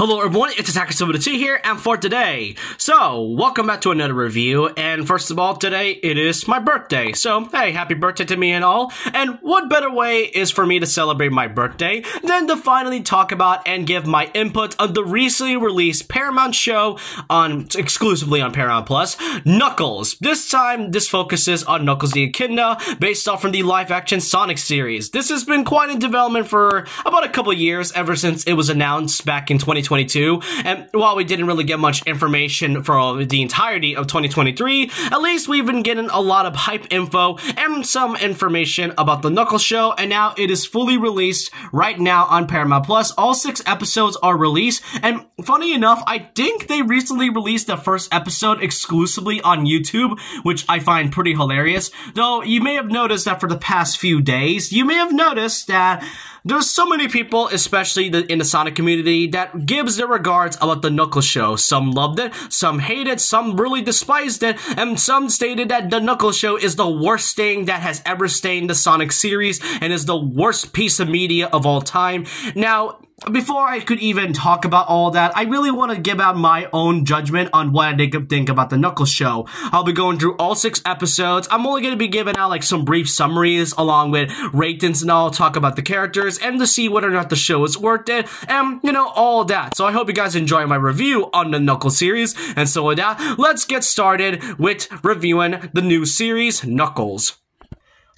Hello everyone, it's Attacker Silver T here, and for today, so, welcome back to another review, and first of all, today, it is my birthday, so, hey, happy birthday to me and all, and what better way is for me to celebrate my birthday than to finally talk about and give my input on the recently released Paramount show on, exclusively on Paramount Plus, Knuckles. This time, this focuses on Knuckles the Echidna, based off from the live-action Sonic series. This has been quite in development for about a couple years, ever since it was announced back in 2020 2022. And while we didn't really get much information for the entirety of 2023, at least we've been getting a lot of hype info and some information about the Knuckles show, and now it is fully released right now on Paramount Plus. All six episodes are released, and funny enough, I think they recently released the first episode exclusively on YouTube, which I find pretty hilarious. Though you may have noticed that for the past few days, you may have noticed that there's so many people, especially the, in the Sonic community, that gives their regards about the Knuckles show. Some loved it, some hated, some really despised it, and some stated that the Knuckles show is the worst thing that has ever stained the Sonic series and is the worst piece of media of all time. Now, before I could even talk about all that, I really want to give out my own judgment on what I think about the Knuckles show. I'll be going through all six episodes. I'm only going to be giving out like some brief summaries along with ratings and all, talk about the characters and to see whether or not the show is worth it and, you know, all that. So I hope you guys enjoy my review on the Knuckles series. And so with that, let's get started with reviewing the new series, Knuckles.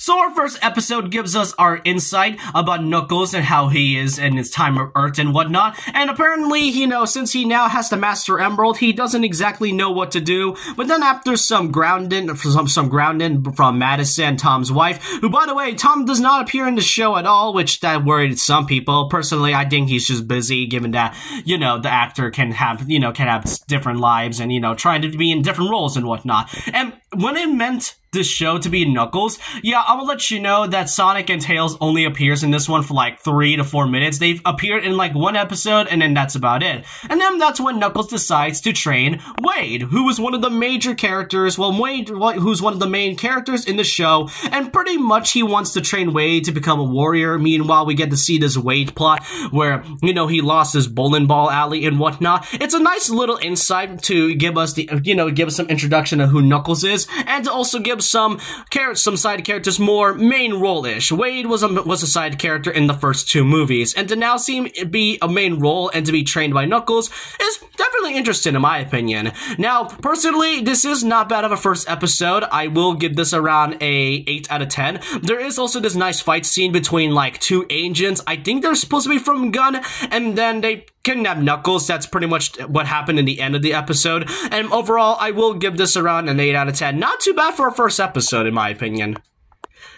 So our first episode gives us our insight about Knuckles and how he is in his time of Earth and whatnot. And apparently, you know, since he now has the Master Emerald, he doesn't exactly know what to do. But then after some grounding, some, some grounding from Madison, Tom's wife, who by the way, Tom does not appear in the show at all, which that worried some people. Personally, I think he's just busy, given that, you know, the actor can have, you know, can have different lives and, you know, trying to be in different roles and whatnot. And when it meant this show to be Knuckles, yeah, I will let you know that Sonic and Tails only appears in this one for like three to four minutes. They've appeared in like one episode, and then that's about it. And then that's when Knuckles decides to train Wade, who is one of the major characters. Well, Wade, who's one of the main characters in the show, and pretty much he wants to train Wade to become a warrior. Meanwhile, we get to see this Wade plot where you know he lost his bowling ball alley and whatnot. It's a nice little insight to give us the you know give us some introduction of who Knuckles is, and to also give some characters, some side characters more main role-ish. Wade was a, was a side character in the first two movies, and to now seem be a main role and to be trained by Knuckles is definitely interesting in my opinion. Now, personally, this is not bad of a first episode. I will give this around a 8 out of 10. There is also this nice fight scene between like two agents. I think they're supposed to be from Gun, and then they kidnap Knuckles. That's pretty much what happened in the end of the episode. And overall, I will give this around an 8 out of 10. Not too bad for a first episode, in my opinion.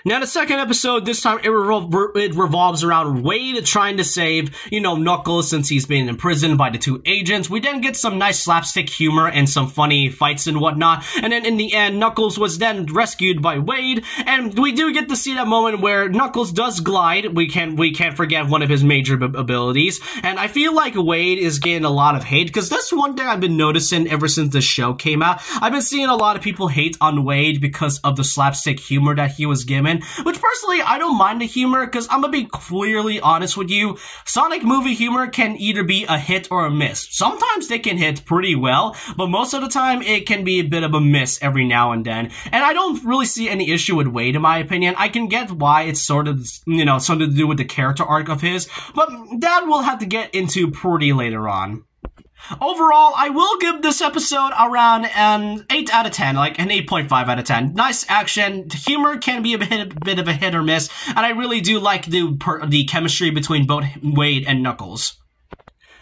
Now, the second episode, this time it, revol it, revolves around Wade trying to save, you know, Knuckles since he's been imprisoned by the two agents. We then get some nice slapstick humor and some funny fights and whatnot. And then in the end, Knuckles was then rescued by Wade. And we do get to see that moment where Knuckles does glide. We can't, we can't forget one of his major abilities. And I feel like Wade is getting a lot of hate because that's one thing I've been noticing ever since the show came out. I've been seeing a lot of people hate on Wade because of the slapstick humor that he was given which personally, I don't mind the humor, because I'm gonna be clearly honest with you. Sonic movie humor can either be a hit or a miss. Sometimes they can hit pretty well, but most of the time, it can be a bit of a miss every now and then. And I don't really see any issue with Wade, in my opinion. I can get why it's sort of, you know, something to do with the character arc of his, but that we'll have to get into pretty later on. Overall, I will give this episode around an 8 out of 10, like an 8.5 out of 10. Nice action, humor can be a bit, a bit of a hit or miss, and I really do like the, the chemistry between both Wade and Knuckles.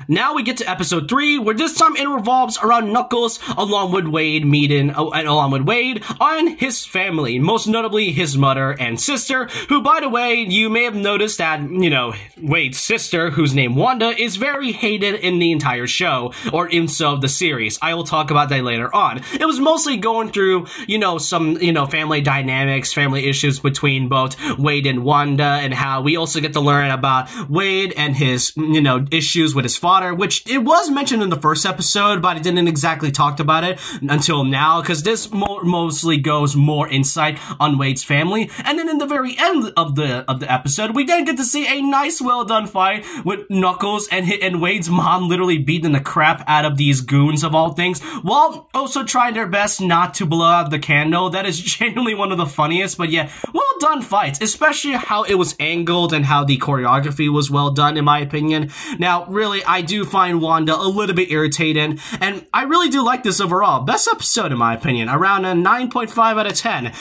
Now we get to episode 3, where this time it revolves around Knuckles along with Wade meeting, oh, and along with Wade and his family, most notably his mother and sister, who by the way, you may have noticed that, you know, Wade's sister, whose name Wanda, is very hated in the entire show, or in so the series. I will talk about that later on. It was mostly going through, you know, some, you know, family dynamics, family issues between both Wade and Wanda, and how we also get to learn about Wade and his, you know, issues with his father father, which it was mentioned in the first episode, but I didn't exactly talk about it until now, because this mo mostly goes more insight on Wade's family. And then in the very end of the of the episode, we then get to see a nice, well done fight with Knuckles and and Wade's mom literally beating the crap out of these goons of all things, while also trying their best not to blow out the candle. That is genuinely one of the funniest, but yeah, well done fights, especially how it was angled and how the choreography was well done, in my opinion. Now, really, I do find Wanda a little bit irritating, and I really do like this overall. Best episode, in my opinion, around a 9.5 out of 10.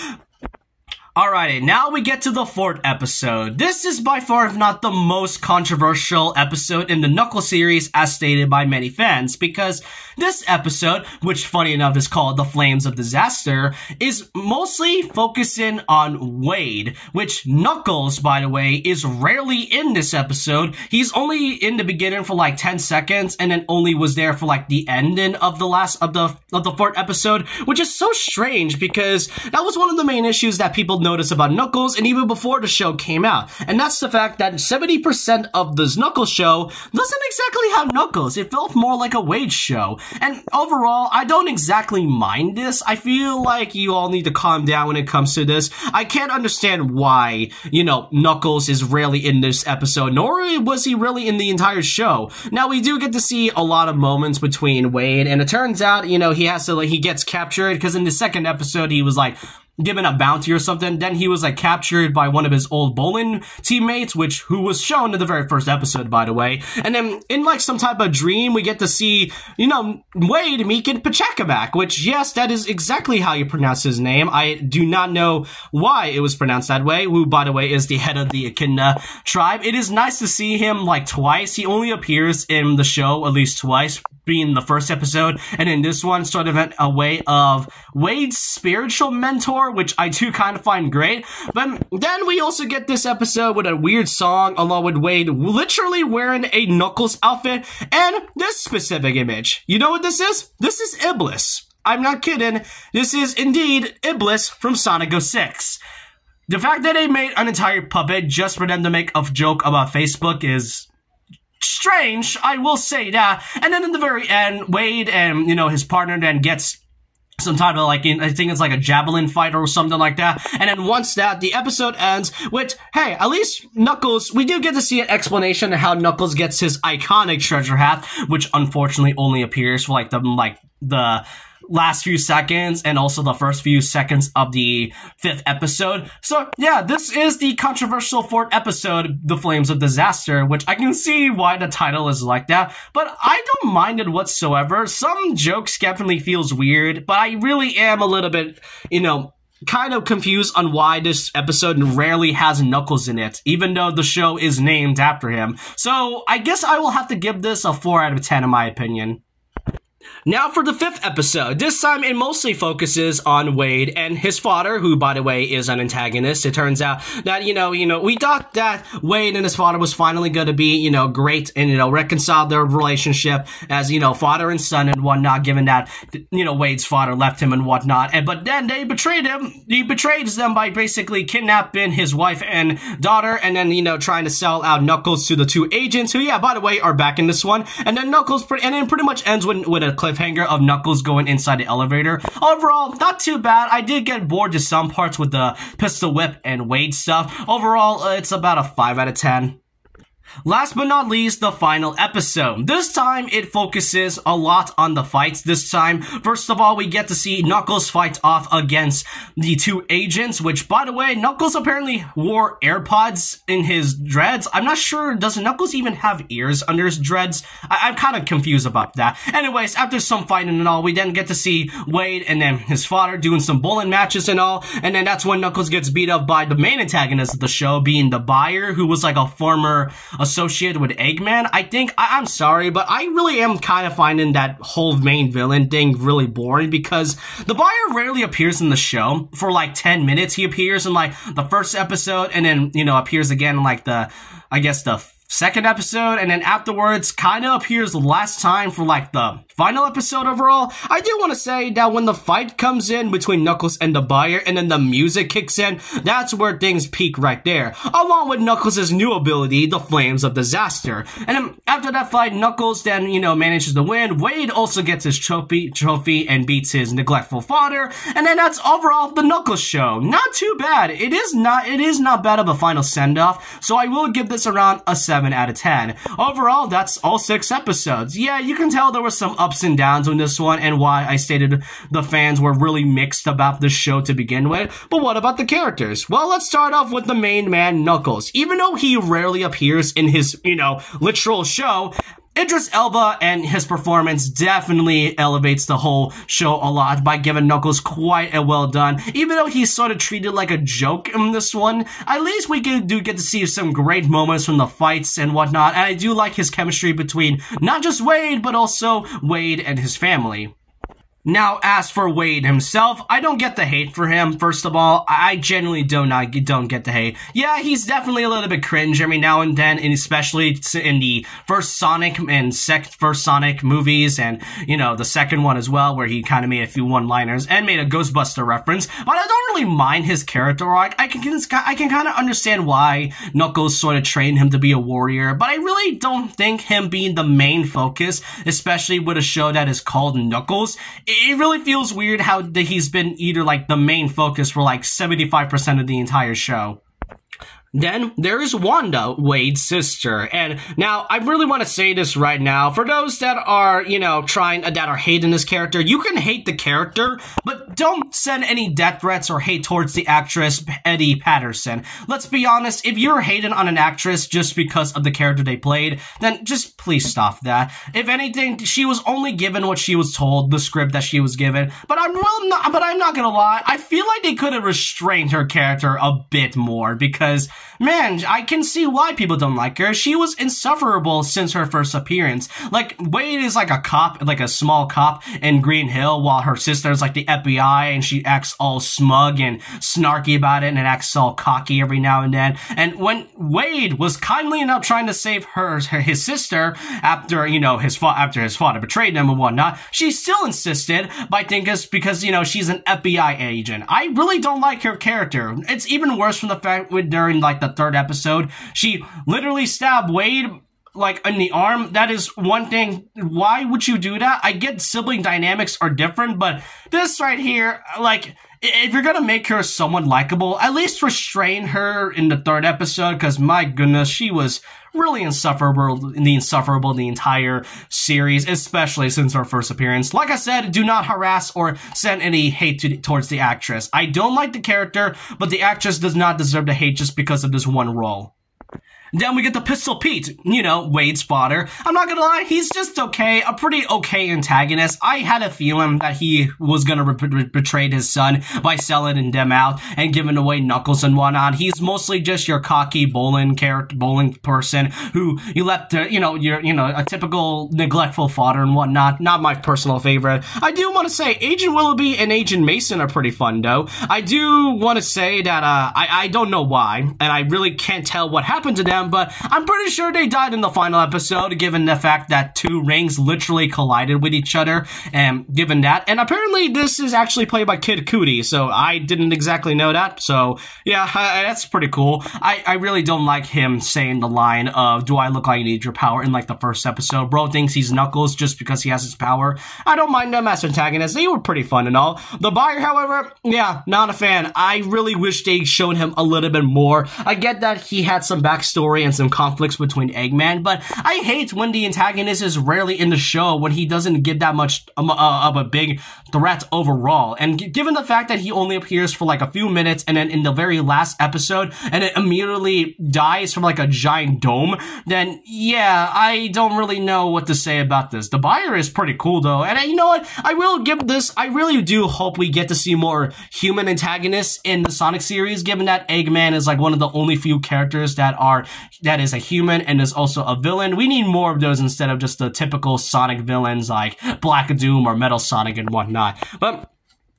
Alrighty, now we get to the fourth episode. This is by far, if not the most controversial episode in the Knuckles series, as stated by many fans, because this episode, which funny enough is called The Flames of Disaster, is mostly focusing on Wade, which Knuckles, by the way, is rarely in this episode. He's only in the beginning for like 10 seconds, and then only was there for like the ending of the last, of the, of the fourth episode, which is so strange because that was one of the main issues that people notice about Knuckles and even before the show came out. And that's the fact that 70% of this Knuckles show doesn't exactly have Knuckles. It felt more like a Wade show. And overall, I don't exactly mind this. I feel like you all need to calm down when it comes to this. I can't understand why, you know, Knuckles is rarely in this episode, nor was he really in the entire show. Now, we do get to see a lot of moments between Wade, and it turns out, you know, he has to, like, he gets captured, because in the second episode, he was like, given a bounty or something. Then he was like captured by one of his old bowling teammates, which who was shown in the very first episode, by the way. And then in like some type of dream, we get to see, you know, Wade meeting Pachacamac, which yes, that is exactly how you pronounce his name. I do not know why it was pronounced that way, who by the way is the head of the Echidna tribe. It is nice to see him like twice. He only appears in the show at least twice being the first episode, and in this one, sort of a way of Wade's spiritual mentor, which I too kind of find great. But then we also get this episode with a weird song, along with Wade literally wearing a Knuckles outfit, and this specific image. You know what this is? This is Iblis. I'm not kidding. This is indeed Iblis from Sonic 06. The fact that they made an entire puppet just for them to make a joke about Facebook is strange, I will say that. And then in the very end, Wade and, you know, his partner then gets some type of like, I think it's like a javelin fight or something like that. And then once that, the episode ends with, hey, at least Knuckles, we do get to see an explanation of how Knuckles gets his iconic treasure hat, which unfortunately only appears for like the, like, the, last few seconds and also the first few seconds of the fifth episode. So yeah, this is the controversial fourth episode, The Flames of Disaster, which I can see why the title is like that, but I don't mind it whatsoever. Some jokes definitely feels weird, but I really am a little bit, you know, kind of confused on why this episode rarely has Knuckles in it, even though the show is named after him. So I guess I will have to give this a 4 out of 10 in my opinion. Now for the fifth episode. This time it mostly focuses on Wade and his father, who by the way is an antagonist. It turns out that, you know, you know, we thought that Wade and his father was finally gonna be, you know, great and, you know, reconcile their relationship as, you know, father and son and whatnot, given that, you know, Wade's father left him and whatnot. And, but then they betrayed him. He betrayed them by basically kidnapping his wife and daughter and then, you know, trying to sell out Knuckles to the two agents who, yeah, by the way, are back in this one. And then Knuckles, and then pretty much ends with, with a cliffhanger of Knuckles going inside the elevator. Overall, not too bad. I did get bored to some parts with the pistol whip and Wade stuff. Overall, uh, it's about a 5 out of 10. Last but not least, the final episode. This time, it focuses a lot on the fights this time. First of all, we get to see Knuckles fight off against the two agents, which, by the way, Knuckles apparently wore AirPods in his dreads. I'm not sure, does Knuckles even have ears under his dreads? I- am kind of confused about that. Anyways, after some fighting and all, we then get to see Wade and then his father doing some bowling matches and all, and then that's when Knuckles gets beat up by the main antagonist of the show, being the buyer, who was like a former associated with Eggman. I think, I, am sorry, but I really am kind of finding that whole main villain thing really boring because the buyer rarely appears in the show for like 10 minutes. He appears in like the first episode and then, you know, appears again in like the, I guess the second episode, and then afterwards kind of appears the last time for like the final episode overall. I do want to say that when the fight comes in between Knuckles and the buyer, and then the music kicks in, that's where things peak right there. Along with Knuckles' new ability, the Flames of Disaster. And then after that fight, Knuckles then, you know, manages to win. Wade also gets his trophy, trophy and beats his neglectful father. And then that's overall the Knuckles show. Not too bad. It is not, it is not bad of a final send off. So I will give this around a 7 7 out of 10. Overall, that's all six episodes. Yeah, you can tell there were some ups and downs on this one and why I stated the fans were really mixed about the show to begin with. But what about the characters? Well, let's start off with the main man, Knuckles. Even though he rarely appears in his, you know, literal show, Idris Elba and his performance definitely elevates the whole show a lot by giving Knuckles quite a well done. Even though he's sort of treated like a joke in this one, at least we do get to see some great moments from the fights and whatnot, and I do like his chemistry between not just Wade, but also Wade and his family. Now, as for Wade himself, I don't get the hate for him. First of all, I genuinely do not don't get the hate. Yeah, he's definitely a little bit cringe every now and then, and especially in the first Sonic and sec first Sonic movies, and you know the second one as well, where he kind of made a few one-liners and made a Ghostbuster reference. But I don't really mind his character arc. I can I can kind of understand why Knuckles sort of trained him to be a warrior, but I really don't think him being the main focus, especially with a show that is called Knuckles it really feels weird how he's been either like the main focus for like 75% of the entire show. Then there is Wanda, Wade's sister. And now I really want to say this right now. For those that are, you know, trying, that are hating this character, you can hate the character, but don't send any death threats or hate towards the actress Edi Patterson. Let's be honest, if you're hating on an actress just because of the character they played, then just please stop that. If anything, she was only given what she was told, the script that she was given. But I'm well not, but I'm not gonna lie, I feel like they could have restrained her character a bit more because man, I can see why people don't like her. She was insufferable since her first appearance. Like, Wade is like a cop, like a small cop in Green Hill, while her sister is like the FBI and she acts all smug and snarky about it and acts all cocky every now and then. And when Wade was kindly enough trying to save her, his sister after, you know, his after his father betrayed him and whatnot, she still insisted by thinking because, you know, she's an FBI agent. I really don't like her character. It's even worse from the fact with during like the third episode, she literally stabbed Wade like in the arm. That is one thing. Why would you do that? I get sibling dynamics are different, but this right here, like, if you're gonna make her someone likable, at least restrain her in the third episode, because my goodness, she was really insufferable in the insufferable the entire series, especially since her first appearance. Like I said, do not harass or send any hate to, towards the actress. I don't like the character, but the actress does not deserve the hate just because of this one role. Then we get the Pistol Pete, you know, Wade's father. I'm not gonna lie, he's just okay, a pretty okay antagonist. I had a feeling that he was gonna betray his son by selling them out and giving away Knuckles and whatnot. He's mostly just your cocky bowling character, bowling person who you let, to, you know, you're, you know, a typical neglectful father and whatnot. Not my personal favorite. I do want to say Agent Willoughby and Agent Mason are pretty fun though. I do want to say that, uh, I, I don't know why, and I really can't tell what happened to them them, but I'm pretty sure they died in the final episode, given the fact that two rings literally collided with each other, and given that. And apparently this is actually played by Kid Cudi, so I didn't exactly know that, so yeah, that's pretty cool. I, I really don't like him saying the line of, do I look like I need your power in like the first episode. Bro thinks he's Knuckles just because he has his power. I don't mind them as antagonists. They were pretty fun and all. The buyer, however, yeah, not a fan. I really wish they showed him a little bit more. I get that he had some backstory story and some conflicts between Eggman, but I hate when the antagonist is rarely in the show when he doesn't give that much um, uh, of a big threat overall. And given the fact that he only appears for like a few minutes and then in the very last episode and it immediately dies from like a giant dome, then yeah, I don't really know what to say about this. The buyer is pretty cool though, and you know what? I will give this, I really do hope we get to see more human antagonists in the Sonic series, given that Eggman is like one of the only few characters that are that is a human and is also a villain. We need more of those instead of just the typical Sonic villains like Black Doom or Metal Sonic and whatnot. But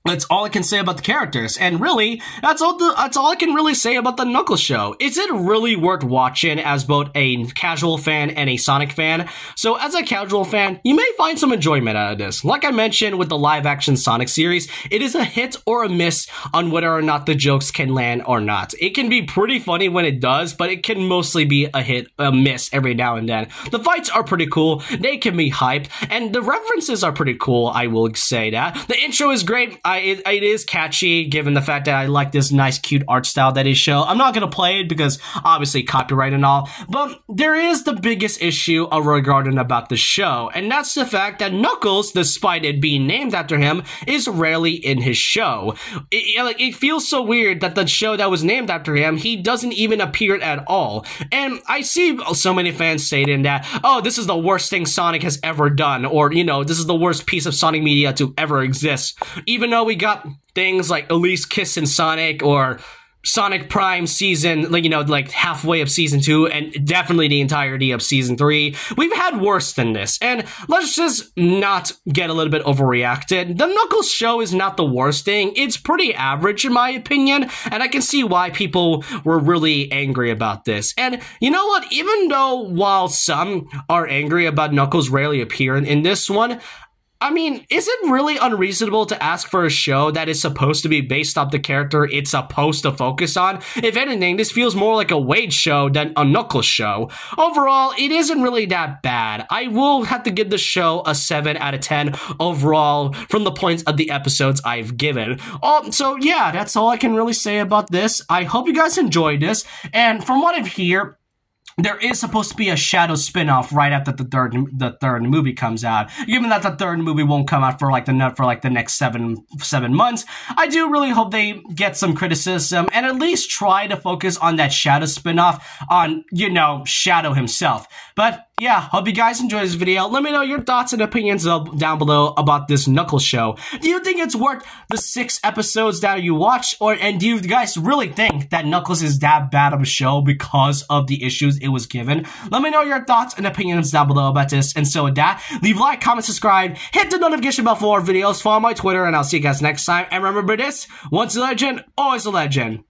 that's all I can say about the characters. And really, that's all the, that's all I can really say about the Knuckles show. Is it really worth watching as both a casual fan and a Sonic fan? So as a casual fan, you may find some enjoyment out of this. Like I mentioned with the live action Sonic series, it is a hit or a miss on whether or not the jokes can land or not. It can be pretty funny when it does, but it can mostly be a hit, a miss every now and then. The fights are pretty cool. They can be hyped and the references are pretty cool. I will say that. The intro is great. It, it is catchy given the fact that I like this nice, cute art style that is show. I'm not gonna play it because obviously copyright and all, but there is the biggest issue regarding about the show, and that's the fact that Knuckles, despite it being named after him, is rarely in his show. It, like it feels so weird that the show that was named after him, he doesn't even appear at all. And I see so many fans stating that, oh, this is the worst thing Sonic has ever done, or you know, this is the worst piece of Sonic media to ever exist. Even though we got things like Elise Kiss and Sonic or Sonic Prime season, like, you know, like halfway of season two and definitely the entirety of season three. We've had worse than this. And let's just not get a little bit overreacted. The Knuckles show is not the worst thing. It's pretty average in my opinion. And I can see why people were really angry about this. And you know what? Even though while some are angry about Knuckles rarely appearing in this one, I mean, is it really unreasonable to ask for a show that is supposed to be based off the character it's supposed to focus on? If anything, this feels more like a Wade show than a Knuckles show. Overall, it isn't really that bad. I will have to give the show a 7 out of 10 overall from the points of the episodes I've given. Um, so yeah, that's all I can really say about this. I hope you guys enjoyed this, and from what I've heard, there is supposed to be a shadow spin-off right after the third the third movie comes out. Given that the third movie won't come out for like the for like the next seven seven months, I do really hope they get some criticism and at least try to focus on that shadow spin-off on you know Shadow himself. But yeah, hope you guys enjoyed this video. Let me know your thoughts and opinions down below about this Knuckles show. Do you think it's worth the six episodes that you watch, or and do you guys really think that Knuckles is that bad of a show because of the issues it was given? Let me know your thoughts and opinions down below about this. And so with that, leave a like, comment, subscribe, hit the notification bell for more videos, follow my Twitter, and I'll see you guys next time. And remember this, once a legend, always a legend.